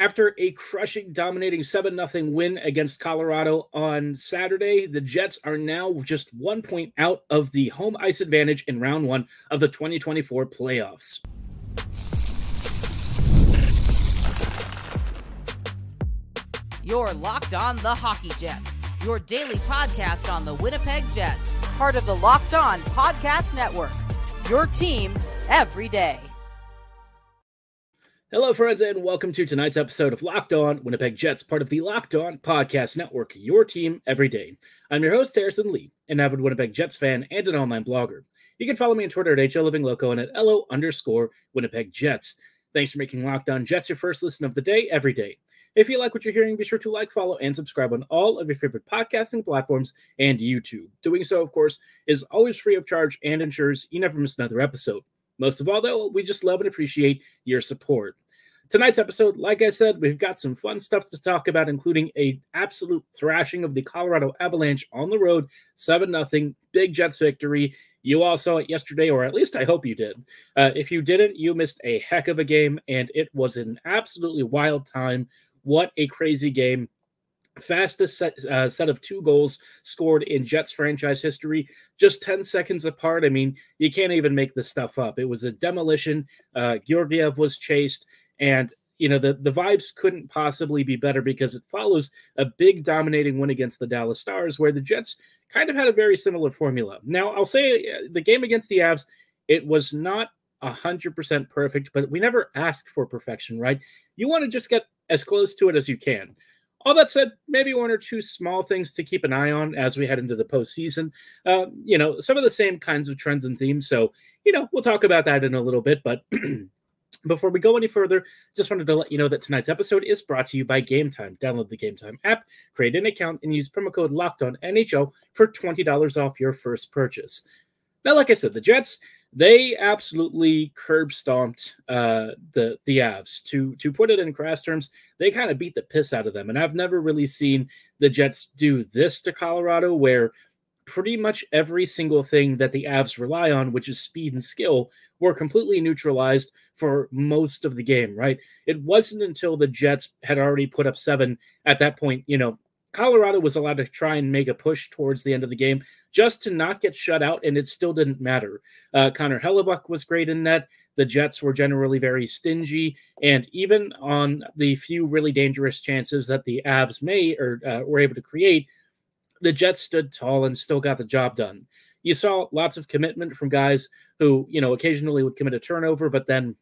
After a crushing, dominating 7 0 win against Colorado on Saturday, the Jets are now just one point out of the home ice advantage in round one of the 2024 playoffs. You're Locked On the Hockey Jets, your daily podcast on the Winnipeg Jets, part of the Locked On Podcast Network. Your team every day. Hello, friends, and welcome to tonight's episode of Locked On Winnipeg Jets, part of the Locked On Podcast Network, your team every day. I'm your host, Harrison Lee, an avid Winnipeg Jets fan and an online blogger. You can follow me on Twitter at HLivingLoco and at LO underscore Winnipeg Jets. Thanks for making Locked On Jets your first listen of the day every day. If you like what you're hearing, be sure to like, follow, and subscribe on all of your favorite podcasting platforms and YouTube. Doing so, of course, is always free of charge and ensures you never miss another episode. Most of all, though, we just love and appreciate your support. Tonight's episode, like I said, we've got some fun stuff to talk about, including a absolute thrashing of the Colorado Avalanche on the road, 7 0 big Jets victory. You all saw it yesterday, or at least I hope you did. Uh, if you didn't, you missed a heck of a game, and it was an absolutely wild time. What a crazy game fastest set, uh, set of two goals scored in Jets franchise history, just 10 seconds apart. I mean, you can't even make this stuff up. It was a demolition. Uh, Georgiev was chased, and you know the, the vibes couldn't possibly be better because it follows a big dominating win against the Dallas Stars, where the Jets kind of had a very similar formula. Now, I'll say uh, the game against the Avs, it was not 100% perfect, but we never ask for perfection, right? You want to just get as close to it as you can. All that said, maybe one or two small things to keep an eye on as we head into the postseason. Uh, you know, some of the same kinds of trends and themes. So, you know, we'll talk about that in a little bit. But before we go any further, just wanted to let you know that tonight's episode is brought to you by Game Time. Download the Game Time app, create an account, and use promo code Locked On NHL for twenty dollars off your first purchase. Now, like I said, the Jets they absolutely curb stomped uh, the the Avs. To to put it in crass terms, they kind of beat the piss out of them. And I've never really seen the Jets do this to Colorado, where pretty much every single thing that the Avs rely on, which is speed and skill, were completely neutralized for most of the game. Right? It wasn't until the Jets had already put up seven at that point, you know, Colorado was allowed to try and make a push towards the end of the game just to not get shut out, and it still didn't matter. Uh, Connor Hellebuyck was great in net. The Jets were generally very stingy, and even on the few really dangerous chances that the Avs made or uh, were able to create, the Jets stood tall and still got the job done. You saw lots of commitment from guys who, you know, occasionally would commit a turnover, but then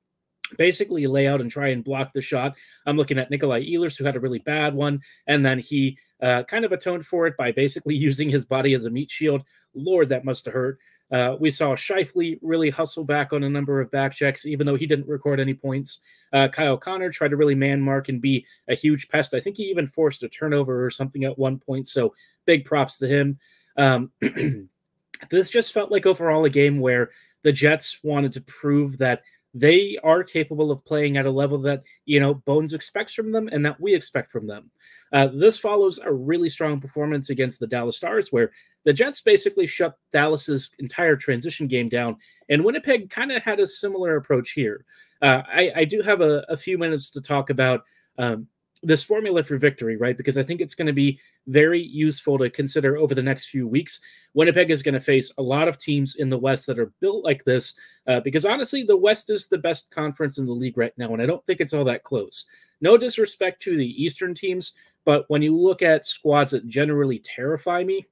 basically lay out and try and block the shot. I'm looking at Nikolaj Ehlers, who had a really bad one, and then he uh, kind of atoned for it by basically using his body as a meat shield. Lord, that must have hurt. Uh, we saw Scheifele really hustle back on a number of back checks, even though he didn't record any points. Uh, Kyle Connor tried to really man mark and be a huge pest. I think he even forced a turnover or something at one point. So big props to him. Um, this just felt like overall a game where the Jets wanted to prove that – they are capable of playing at a level that you know Bones expects from them and that we expect from them. Uh, this follows a really strong performance against the Dallas Stars, where the Jets basically shut Dallas's entire transition game down, and Winnipeg kind of had a similar approach here. Uh, I, I, do have a, a, few minutes to talk about um, this formula for victory, right? Because I think it's going to be very useful to consider over the next few weeks. Winnipeg is going to face a lot of teams in the West that are built like this, uh, because honestly, the West is the best conference in the league right now, and I don't think it's all that close. No disrespect to the Eastern teams, but when you look at squads that generally terrify me,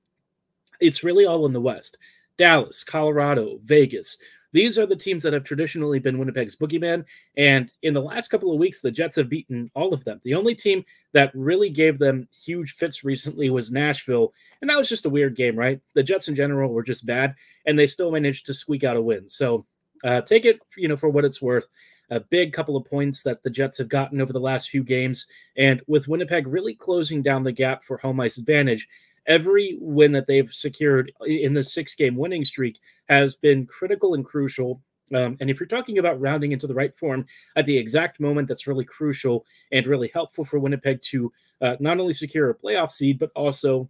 it's really all in the West. Dallas, Colorado, Vegas, these are the teams that have traditionally been Winnipeg's boogeyman. And in the last couple of weeks, the Jets have beaten all of them. The only team that really gave them huge fits recently was Nashville. And that was just a weird game, right? The Jets in general were just bad, and they still managed to squeak out a win. So uh, take it, you know, for what it's worth. A big couple of points that the Jets have gotten over the last few games. And with Winnipeg really closing down the gap for home ice advantage, every win that they've secured in the six game winning streak has been critical and crucial. Um, and if you're talking about rounding into the right form at the exact moment, that's really crucial and really helpful for Winnipeg to uh, not only secure a playoff seed, but also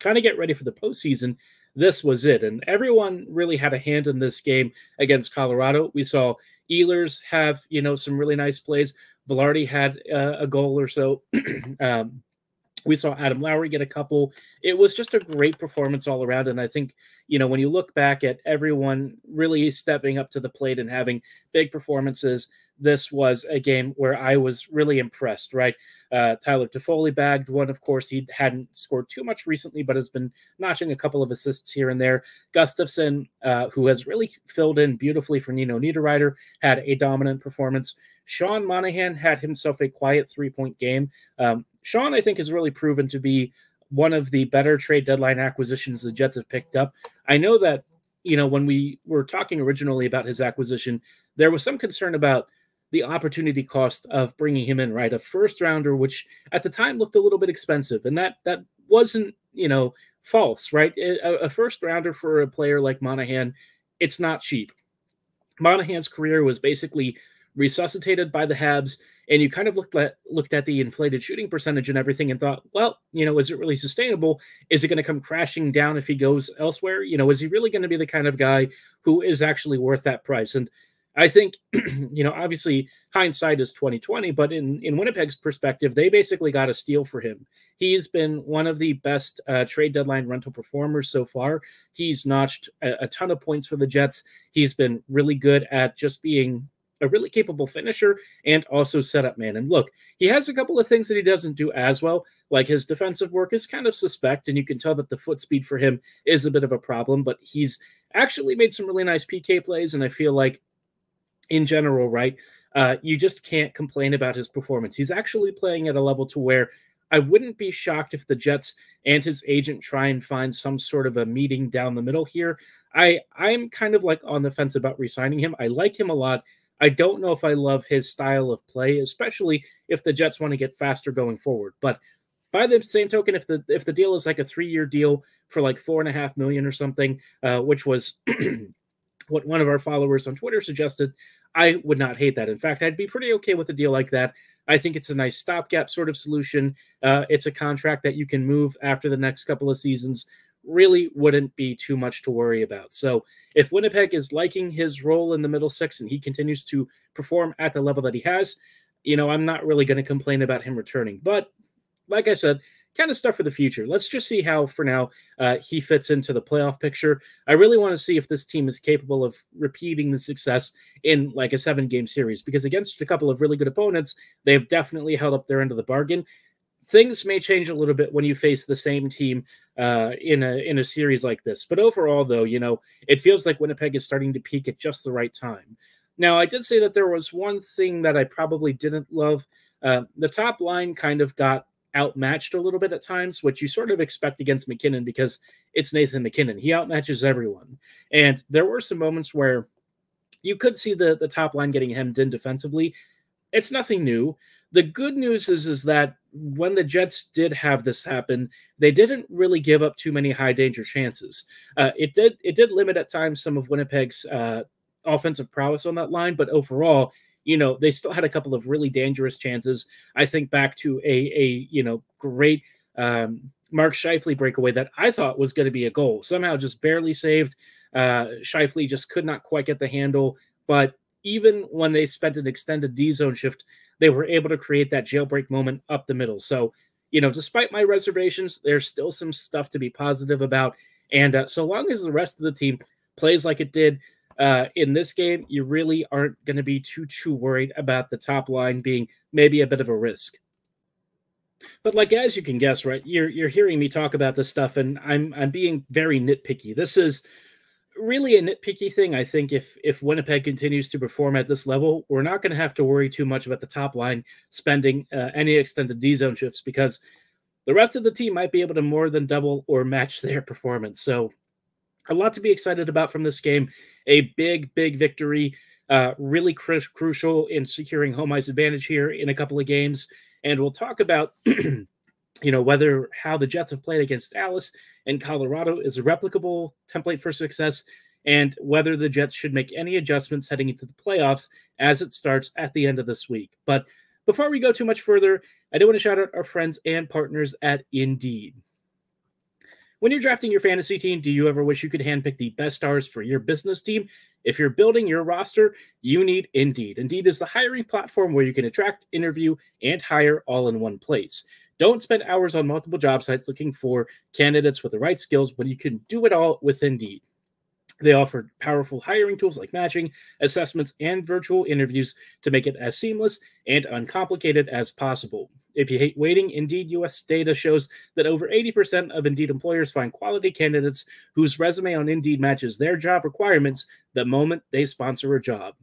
kind of get ready for the postseason. This was it. And everyone really had a hand in this game against Colorado. We saw Ehlers have, you know, some really nice plays. Vilardi had uh, a goal or so. um, we saw Adam Lowry get a couple. It was just a great performance all around. And I think, you know, when you look back at everyone really stepping up to the plate and having big performances, this was a game where I was really impressed, right? Uh, Tyler Toffoli bagged one. Of course, he hadn't scored too much recently, but has been notching a couple of assists here and there. Gustafsson, uh, who has really filled in beautifully for Nino Niederreiter, had a dominant performance. Sean Monahan had himself a quiet three point game. Um, Sean, I think, has really proven to be one of the better trade deadline acquisitions the Jets have picked up. I know that, you know, when we were talking originally about his acquisition, there was some concern about the opportunity cost of bringing him in, right? A first rounder, which at the time looked a little bit expensive, and that that wasn't, you know, false, right? A, a first rounder for a player like Monahan, it's not cheap. Monahan's career was basically resuscitated by the Habs, and you kind of looked at looked at the inflated shooting percentage and everything and thought, well, you know, is it really sustainable? Is it going to come crashing down if he goes elsewhere? You know, is he really going to be the kind of guy who is actually worth that price? And I think, you know, obviously hindsight is 2020, but in in Winnipeg's perspective, they basically got a steal for him. He's been one of the best uh, trade deadline rental performers so far. He's notched a, a ton of points for the Jets. He's been really good at just being a really capable finisher and also setup man. And look, he has a couple of things that he doesn't do as well. Like his defensive work is kind of suspect, and you can tell that the foot speed for him is a bit of a problem, but he's actually made some really nice PK plays. And I feel like in general, right, uh, you just can't complain about his performance. He's actually playing at a level to where I wouldn't be shocked if the Jets and his agent try and find some sort of a meeting down the middle here. I I'm kind of like on the fence about resigning him. I like him a lot. I don't know if I love his style of play, especially if the Jets want to get faster going forward. But by the same token, if the if the deal is like a three year deal for like four and a half million or something, uh, which was what one of our followers on Twitter suggested, I would not hate that. In fact, I'd be pretty okay with a deal like that. I think it's a nice stopgap sort of solution. Uh, it's a contract that you can move after the next couple of seasons really wouldn't be too much to worry about. So if Winnipeg is liking his role in the middle six and he continues to perform at the level that he has, you know, I'm not really going to complain about him returning. But like I said, kind of stuff for the future. Let's just see how, for now, uh, he fits into the playoff picture. I really want to see if this team is capable of repeating the success in like a seven game series because against a couple of really good opponents, they've definitely held up their end of the bargain things may change a little bit when you face the same team uh, in a in a series like this. But overall, though, you know, it feels like Winnipeg is starting to peak at just the right time. Now, I did say that there was one thing that I probably didn't love. Uh, the top line kind of got outmatched a little bit at times, which you sort of expect against MacKinnon because it's Nathan MacKinnon. He outmatches everyone. And there were some moments where you could see the, the top line getting hemmed in defensively. It's nothing new the good news is is that when the Jets did have this happen, they didn't really give up too many high danger chances. Uh, it did it did limit at times some of Winnipeg's uh, offensive prowess on that line, but overall, you know, they still had a couple of really dangerous chances. I think back to a a you know great um, Mark Scheifele breakaway that I thought was going to be a goal, somehow just barely saved. Uh, Scheifele just could not quite get the handle, but even when they spent an extended D zone shift, they were able to create that jailbreak moment up the middle. So, you know, despite my reservations, there's still some stuff to be positive about. And uh, so long as the rest of the team plays like it did uh, in this game, you really aren't going to be too too worried about the top line being maybe a bit of a risk. But like as you can guess, right, you're you're hearing me talk about this stuff, and I'm I'm being very nitpicky. This is really a nitpicky thing. I think if if Winnipeg continues to perform at this level, we're not going to have to worry too much about the top line spending uh, any extended D zone shifts because the rest of the team might be able to more than double or match their performance. So, a lot to be excited about from this game. A big, big victory, uh, really cru- crucial in securing home ice advantage here in a couple of games. And we'll talk about, you know, whether how the Jets have played against Dallas and Colorado is a replicable template for success, and whether the Jets should make any adjustments heading into the playoffs as it starts at the end of this week. But before we go too much further, I do want to shout out our friends and partners at Indeed. When you're drafting your fantasy team, do you ever wish you could handpick the best stars for your business team? If you're building your roster, you need Indeed. Indeed is the hiring platform where you can attract, interview, and hire all in one place. Don't spend hours on multiple job sites looking for candidates with the right skills when you can do it all with Indeed. They offer powerful hiring tools like matching, assessments, and virtual interviews to make it as seamless and uncomplicated as possible. If you hate waiting, Indeed US data shows that over 80% of Indeed employers find quality candidates whose resume on Indeed matches their job requirements the moment they sponsor a job.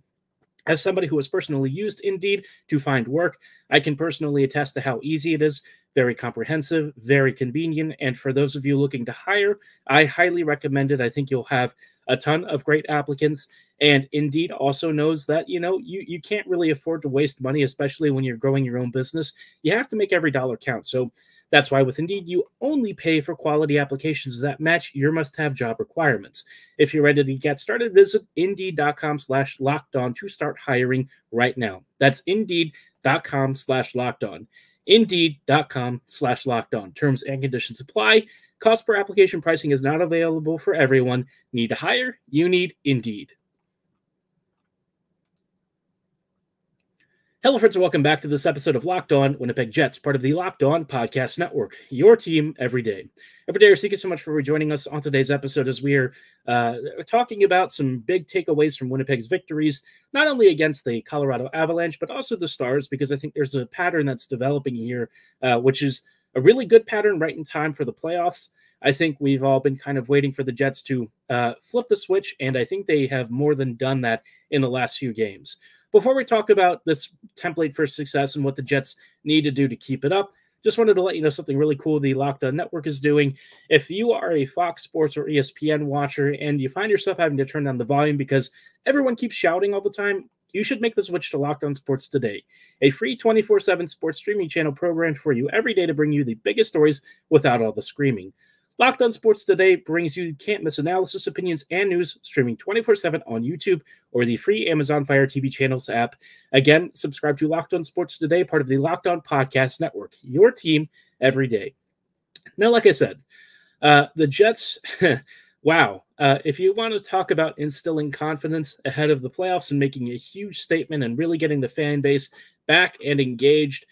As somebody who has personally used Indeed to find work, I can personally attest to how easy it is, very comprehensive, very convenient. And for those of you looking to hire, I highly recommend it. I think you'll have a ton of great applicants. And Indeed also knows that, you know, you, you can't really afford to waste money, especially when you're growing your own business. You have to make every dollar count. So that's why with Indeed, you only pay for quality applications that match your must-have job requirements. If you're ready to get started, visit indeed.com slash locked on to start hiring right now. That's indeed.com slash locked on. Indeed.com slash locked on. Terms and conditions apply. Cost per application pricing is not available for everyone. Need to hire? You need Indeed. Hello, friends, and welcome back to this episode of Locked On Winnipeg Jets, part of the Locked On Podcast Network, your team every day. Every day, thank you so much for rejoining us on today's episode as we are uh, talking about some big takeaways from Winnipeg's victories, not only against the Colorado Avalanche, but also the Stars, because I think there's a pattern that's developing here, uh, which is a really good pattern right in time for the playoffs. I think we've all been kind of waiting for the Jets to uh, flip the switch, and I think they have more than done that in the last few games. Before we talk about this template for success and what the Jets need to do to keep it up, just wanted to let you know something really cool the Locked On Network is doing. If you are a Fox Sports or ESPN watcher and you find yourself having to turn down the volume because everyone keeps shouting all the time, you should make the switch to Locked On Sports today, a free 24 7 sports streaming channel programmed for you every day to bring you the biggest stories without all the screaming. Locked On Sports Today brings you can't miss analysis, opinions, and news streaming 24 7 on YouTube or the free Amazon Fire TV channels app. Again, subscribe to Locked On Sports Today, part of the Locked On Podcast Network, your team every day. Now, like I said, uh, the Jets, wow, uh, if you want to talk about instilling confidence ahead of the playoffs and making a huge statement and really getting the fan base back and engaged,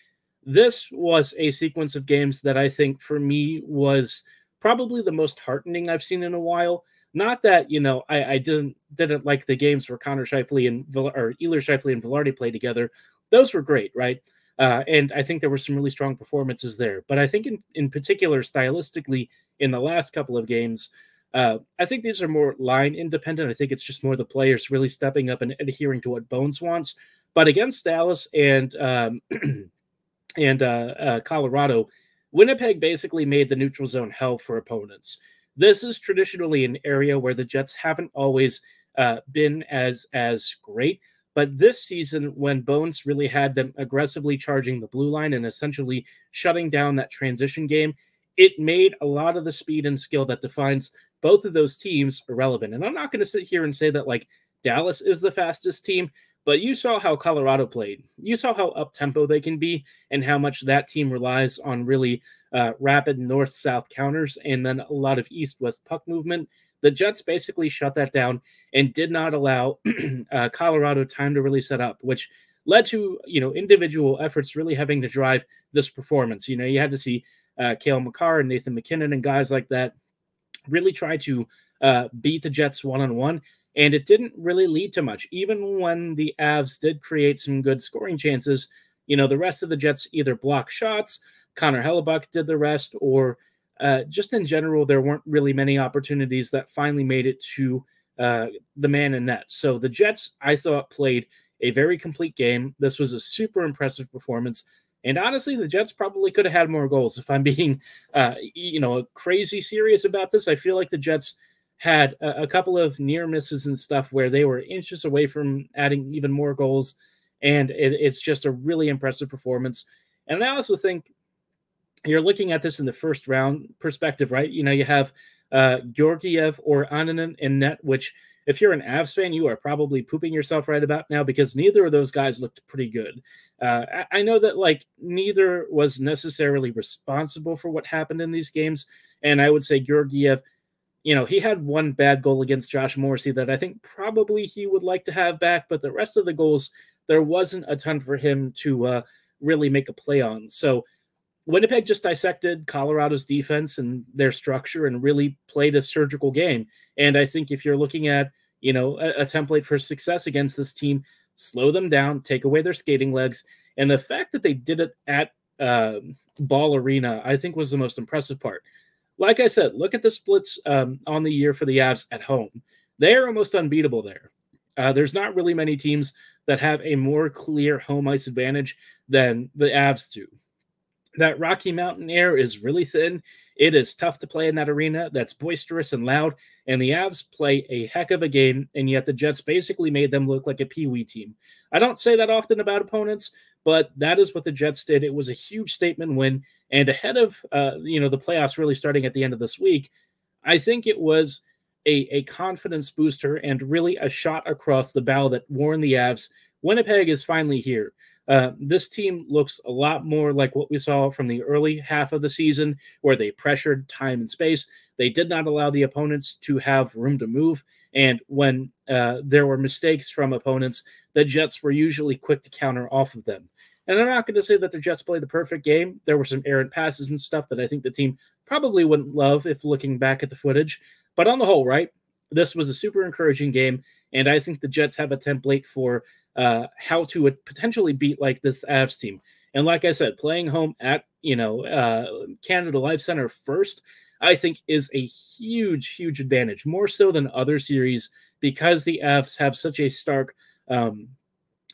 this was a sequence of games that I think for me was probably the most heartening I've seen in a while. Not that you know I, I didn't didn't like the games where Connor Scheifele and or Eler Scheifele and Vilardi played together. Those were great, right? Uh, and I think there were some really strong performances there. But I think in, in particular, stylistically, in the last couple of games, uh, I think these are more line independent. I think it's just more the players really stepping up and adhering to what Bones wants. But against Dallas and um, and uh, uh, Colorado, Winnipeg basically made the neutral zone hell for opponents. This is traditionally an area where the Jets haven't always uh, been as as great. But this season, when Bones really had them aggressively charging the blue line and essentially shutting down that transition game, it made a lot of the speed and skill that defines both of those teams irrelevant. And I'm not going to sit here and say that like Dallas is the fastest team, but you saw how Colorado played. You saw how up tempo they can be and how much that team relies on really uh, rapid north south counters and then a lot of east west puck movement. The Jets basically shut that down and did not allow uh, Colorado time to really set up, which led to you know individual efforts really having to drive this performance. You know, you had to see uh, Cale Makar and Nathan MacKinnon and guys like that really try to uh, beat the Jets one on one, and it didn't really lead to much. Even when the Avs did create some good scoring chances, you know, the rest of the Jets either blocked shots, Connor Hellebuyck did the rest, or uh, just in general, there weren't really many opportunities that finally made it to uh, the man in net. So the Jets, I thought, played a very complete game. This was a super impressive performance. And honestly, the Jets probably could have had more goals. If I'm being, uh, you know, crazy serious about this, I feel like the Jets had a, a, couple of near misses and stuff where they were inches away from adding even more goals. And it, it's just a really impressive performance. And I also think you're looking at this in the first round perspective, right? You know, you have uh, Georgiev or Annunen in net, which – if you're an Avs fan, you are probably pooping yourself right about now because neither of those guys looked pretty good. Uh, I, I, know that like neither was necessarily responsible for what happened in these games, and I would say Georgiev, you know, he had one bad goal against Josh Morrissey that I think probably he would like to have back, but the rest of the goals, there wasn't a ton for him to uh, really make a play on. So Winnipeg just dissected Colorado's defense and their structure and really played a surgical game. And I think if you're looking at, you know, a, a template for success against this team, slow them down, take away their skating legs. And the fact that they did it at uh, Ball Arena, I think was the most impressive part. Like I said, look at the splits um, on the year for the Avs at home. They are almost unbeatable there. Uh, there's not really many teams that have a more clear home ice advantage than the Avs do. That Rocky Mountain air is really thin. It is tough to play in that arena that's boisterous and loud, and the Avs play a heck of a game, and yet the Jets basically made them look like a Pee Wee team. I don't say that often about opponents, but that is what the Jets did. It was a huge statement win, and ahead of uh, you know the playoffs really starting at the end of this week, I think it was a, a confidence booster and really a shot across the bow that warned the Avs. Winnipeg is finally here. Uh, this team looks a lot more like what we saw from the early half of the season, where they pressured time and space. They did not allow the opponents to have room to move. And when uh, there were mistakes from opponents, the Jets were usually quick to counter off of them. And I'm not going to say that the Jets played a perfect game. There were some errant passes and stuff that I think the team probably wouldn't love if looking back at the footage. But on the whole, right, this was a super encouraging game. And I think the Jets have a template for uh, how to potentially beat like this Avs team. And like I said, playing home at, you know, uh, Canada Life Center first, I think is a huge, huge advantage, more so than other series because the Avs have such a stark um,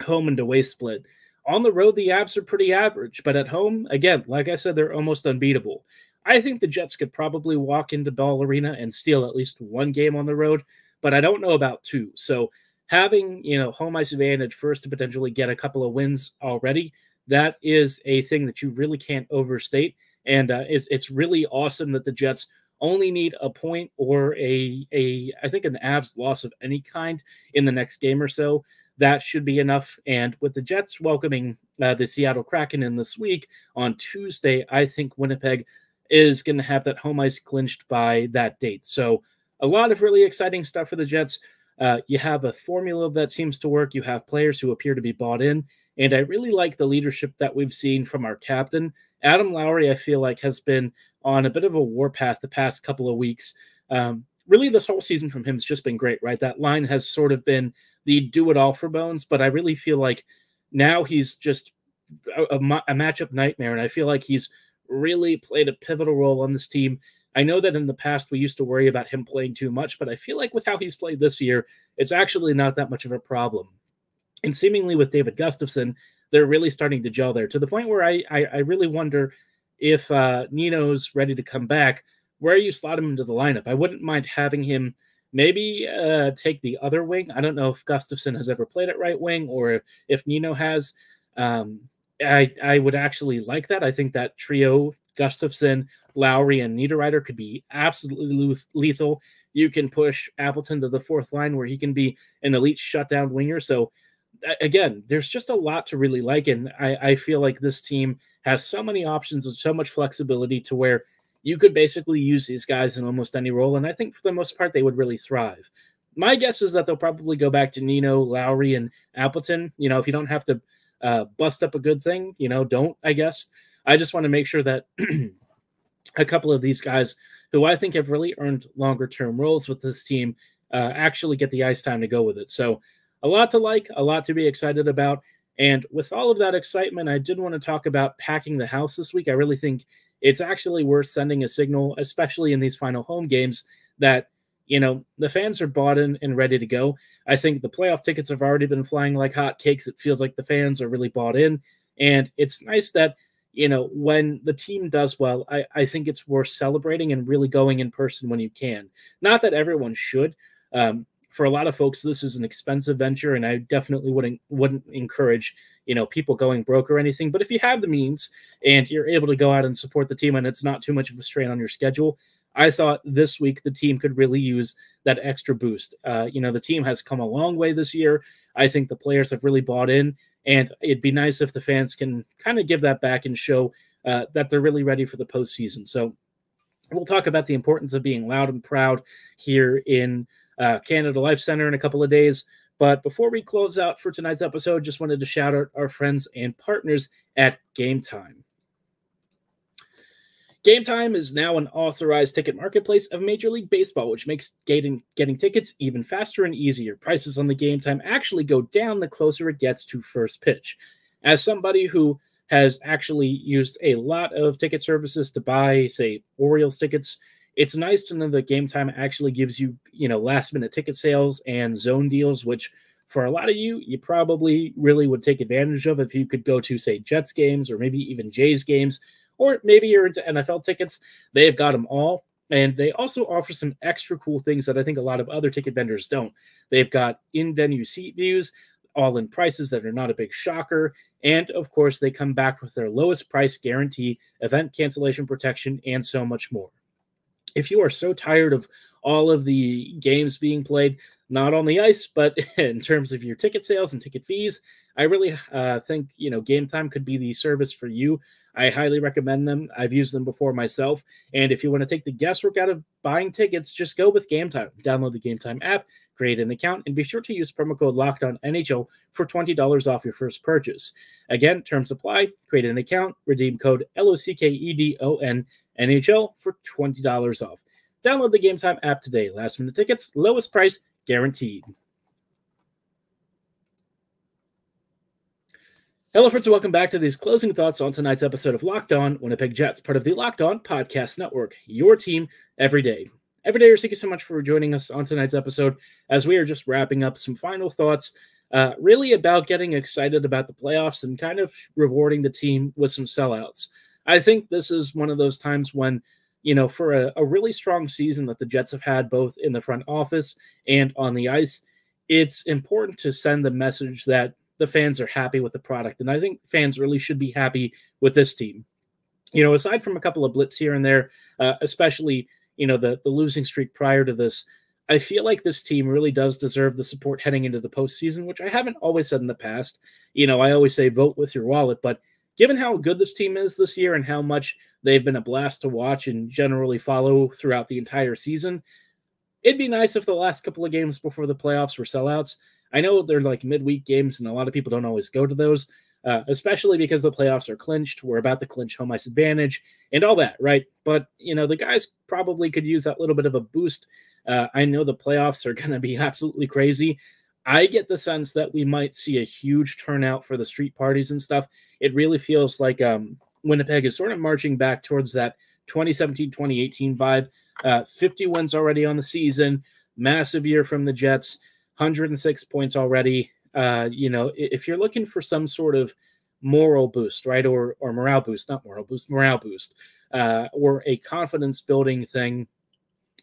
home and away split. On the road, the Avs are pretty average, but at home, again, like I said, they're almost unbeatable. I think the Jets could probably walk into Ball Arena and steal at least one game on the road, but I don't know about two. So having you know home ice advantage first to potentially get a couple of wins already, that is a thing that you really can't overstate. And uh, it's it's really awesome that the Jets only need a point or a a I think an Avs loss of any kind in the next game or so that should be enough. And with the Jets welcoming uh, the Seattle Kraken in this week on Tuesday, I think Winnipeg is going to have that home ice clinched by that date. So a lot of really exciting stuff for the Jets. Uh, you have a formula that seems to work. You have players who appear to be bought in. And I really like the leadership that we've seen from our captain. Adam Lowry, I feel like, has been on a bit of a warpath the past couple of weeks. Um, really, this whole season from him has just been great, right? That line has sort of been the do it all for Bones, but I really feel like now he's just a, a, a matchup nightmare, and I feel like he's really played a pivotal role on this team. I know that in the past we used to worry about him playing too much, but I feel like with how he's played this year, it's actually not that much of a problem. And seemingly with David Gustafsson, they're really starting to gel there to the point where I I, I really wonder if uh, Nino's ready to come back, where you slot him into the lineup. I wouldn't mind having him maybe uh, take the other wing. I don't know if Gustafsson has ever played at right wing or if Nino has. Um, I I would actually like that. I think that trio Gustafsson, Lowry, and Niederreiter could be absolutely lethal. You can push Appleton to the fourth line where he can be an elite shutdown winger. So again, there's just a lot to really like, and I, I feel like this team has so many options and so much flexibility to where you could basically use these guys in almost any role. And I think for the most part, they would really thrive. My guess is that they'll probably go back to Nino, Lowry, and Appleton. You know, if you don't have to uh, bust up a good thing, you know, don't, I guess. I just want to make sure that a couple of these guys who I think have really earned longer term roles with this team uh, actually get the ice time to go with it. So, a lot to like, a lot to be excited about. And with all of that excitement, I did want to talk about packing the house this week. I really think it's actually worth sending a signal, especially in these final home games, that you know the fans are bought in and ready to go. I think the playoff tickets have already been flying like hotcakes. It feels like the fans are really bought in, and it's nice that you know when the team does well. I, I think it's worth celebrating and really going in person when you can. Not that everyone should. Um, for a lot of folks, this is an expensive venture, and I definitely wouldn't wouldn't encourage you know people going broke or anything but if you have the means and you're able to go out and support the team and it's not too much of a strain on your schedule i thought this week the team could really use that extra boost. Uh, you know the team has come a long way this year. I think the players have really bought in and it'd be nice if the fans can kind of give that back and show uh, that they're really ready for the postseason. So We'll talk about the importance of being loud and proud here in uh, Canada Life Center in a couple of days. But before we close out for tonight's episode, just wanted to shout out our friends and partners at Game Time. Game Time is now an authorized ticket marketplace of Major League Baseball, which makes getting getting tickets even faster and easier. Prices on the Game Time actually go down the closer it gets to first pitch. As somebody who has actually used a lot of ticket services to buy, say, Orioles tickets, it's nice to know that Game Time actually gives you, you know, last minute ticket sales and zone deals, which for a lot of you, you probably really would take advantage of if you could go to, say, Jets games or maybe even Jays games or maybe you're into NFL tickets. They've got them all. And they also offer some extra cool things that I think a lot of other ticket vendors don't. They've got in venue seat views, all in prices that are not a big shocker. And of course, they come back with their lowest price guarantee, event cancellation protection, and so much more. If you are so tired of all of the games being played, not on the ice, but in terms of your ticket sales and ticket fees, I really uh, think you know Game Time could be the service for you. I highly recommend them. I've used them before myself. And if you want to take the guesswork out of buying tickets, just go with Game Time. Download the Game Time app, create an account, and be sure to use promo code Locked On NHL for $20 off your first purchase. Again, terms apply. Create an account, redeem code L O C K E D O N NHL for $20 off. Download the Game Time app today. Last minute tickets, lowest price guaranteed. Hello, friends, and welcome back to these closing thoughts on tonight's episode of Locked On Winnipeg Jets, part of the Locked On Podcast Network, your team every day. Every day, thank you so much for joining us on tonight's episode as we are just wrapping up some final thoughts, uh, really about getting excited about the playoffs and kind of rewarding the team with some sellouts. I think this is one of those times when, you know, for a, a really strong season that the Jets have had both in the front office and on the ice, it's important to send the message that the fans are happy with the product. And I think fans really should be happy with this team. You know, aside from a couple of blips here and there, uh, especially, you know, the, the losing streak prior to this, I feel like this team really does deserve the support heading into the postseason, which I haven't always said in the past. You know, I always say vote with your wallet, but given how good this team is this year and how much they've been a blast to watch and generally follow throughout the entire season, it'd be nice if the last couple of games before the playoffs were sellouts. I know they're like midweek games, and a lot of people don't always go to those, uh, especially because the playoffs are clinched. We're about to clinch home ice advantage and all that, right? But you know, the guys probably could use that little bit of a boost. Uh, I know the playoffs are going to be absolutely crazy. I get the sense that we might see a huge turnout for the street parties and stuff. It really feels like um, Winnipeg is sort of marching back towards that 2017 2018 vibe. Uh, 50 wins already on the season, massive year from the Jets. 106 points already. Uh, you know, if you're looking for some sort of moral boost, right, or or morale boost, not moral boost, morale boost, uh, or a confidence building thing,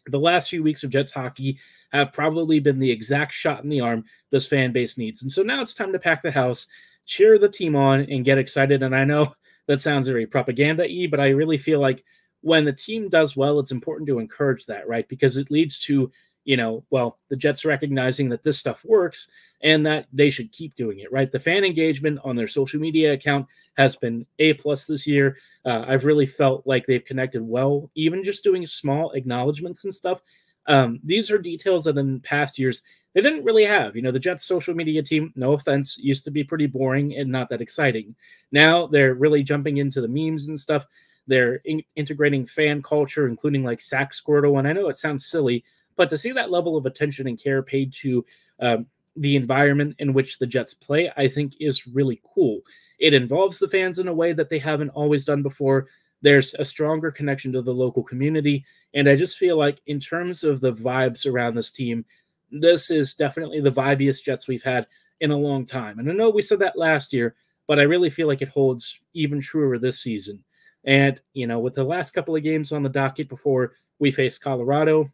the last few weeks of Jets hockey have probably been the exact shot in the arm this fan base needs. And so now it's time to pack the house, cheer the team on, and get excited. And I know that sounds very propaganda y, but I really feel like when the team does well, it's important to encourage that, right? Because it leads to you know, well, the Jets recognizing that this stuff works and that they should keep doing it, right? The fan engagement on their social media account has been A plus this year. Uh, I've really felt like they've connected well, even just doing small acknowledgments and stuff. Um, these are details that in past years they didn't really have. You know, the Jets social media team, no offense, used to be pretty boring and not that exciting. Now they're really jumping into the memes and stuff. They're in- integrating fan culture, including like Sack Squirtle. And I know it sounds silly, but to see that level of attention and care paid to um, the environment in which the Jets play, I think is really cool. It involves the fans in a way that they haven't always done before. There's a stronger connection to the local community. And I just feel like, in terms of the vibes around this team, this is definitely the vibiest Jets we've had in a long time. And I know we said that last year, but I really feel like it holds even truer this season. And, you know, with the last couple of games on the docket before we face Colorado,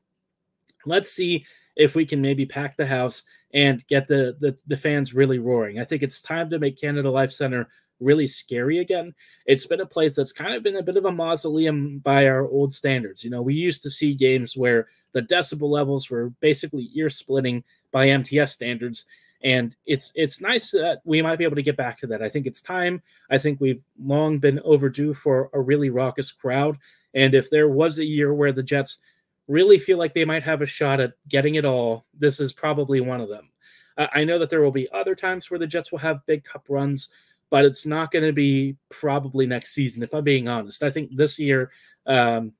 Let's see if we can maybe pack the house and get the, the, the fans really roaring. I think it's time to make Canada Life Center really scary again. It's been a place that's kind of been a bit of a mausoleum by our old standards. You know, we used to see games where the decibel levels were basically ear splitting by MTS standards. And it's it's nice that we might be able to get back to that. I think it's time. I think we've long been overdue for a really raucous crowd. And if there was a year where the Jets really feel like they might have a shot at getting it all, this is probably one of them. I know that there will be other times where the Jets will have big cup runs, but it's not going to be probably next season, if I'm being honest. I think this year, um,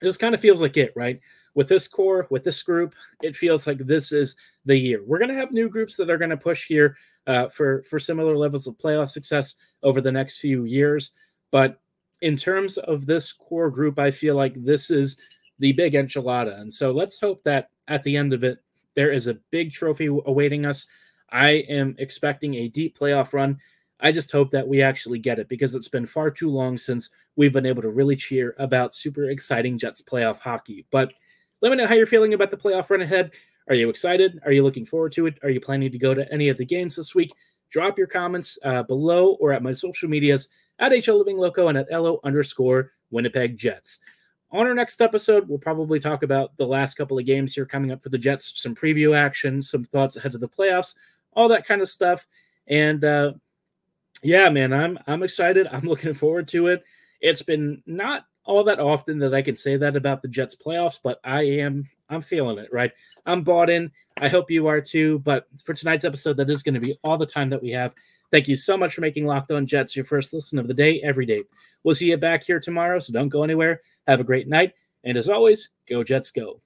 this kind of feels like it, right? With this core, with this group, it feels like this is the year. We're going to have new groups that are going to push here uh, for for similar levels of playoff success over the next few years. But in terms of this core group, I feel like this is the big enchilada, and so let's hope that at the end of it, there is a big trophy awaiting us. I am expecting a deep playoff run. I just hope that we actually get it because it's been far too long since we've been able to really cheer about super exciting Jets playoff hockey. But let me know how you're feeling about the playoff run ahead. Are you excited? Are you looking forward to it? Are you planning to go to any of the games this week? Drop your comments uh, below or at my social medias at HL Living Loco and at LO underscore Winnipeg Jets. On our next episode, we'll probably talk about the last couple of games here coming up for the Jets, some preview action, some thoughts ahead of the playoffs, all that kind of stuff. And uh, yeah, man, I'm I'm excited. I'm looking forward to it. It's been not all that often that I can say that about the Jets playoffs, but I am I'm feeling it, right? I'm bought in. I hope you are too. But for tonight's episode, that is going to be all the time that we have. Thank you so much for making Locked On Jets your first listen of the day every day. We'll see you back here tomorrow, so don't go anywhere. Have a great night. And as always, go Jets go.